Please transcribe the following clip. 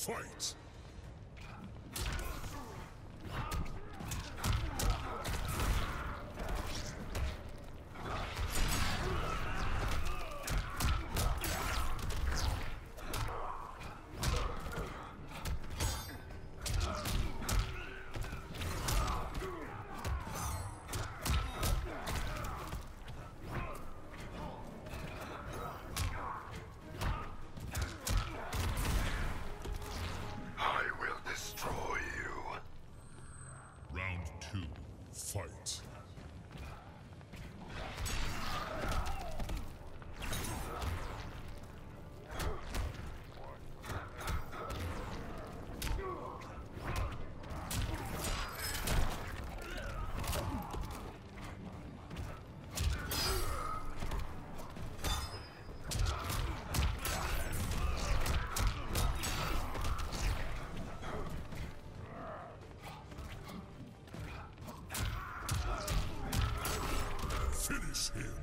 Fight! him.